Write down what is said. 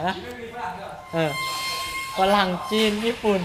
ฮะเออฝรั่งจีนญี่ปุ่น